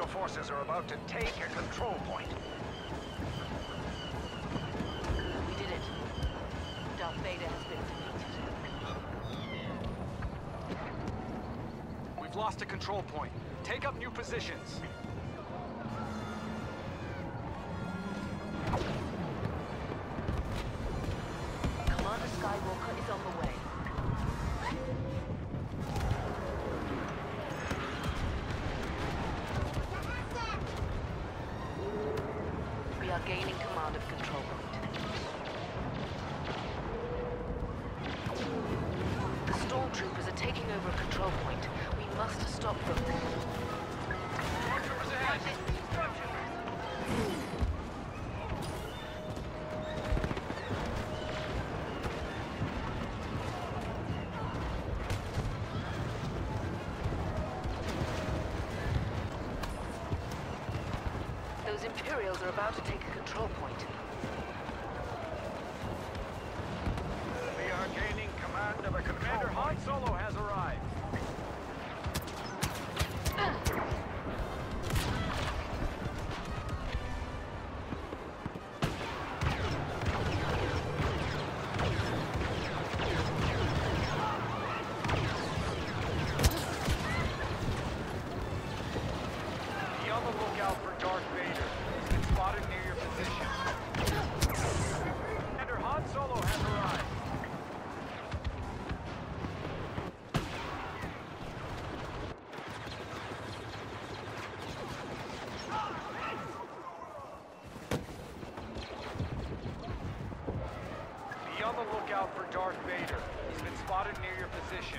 Imperial forces are about to take a control point. We did it. Darth Vader has been defeated. We've lost a control point. Take up new positions. We are gaining command of control point. The stormtroopers are taking over control point. We must stop them. Those Imperials are about to take a control point. On the lookout for Darth Vader. He's been spotted near your position.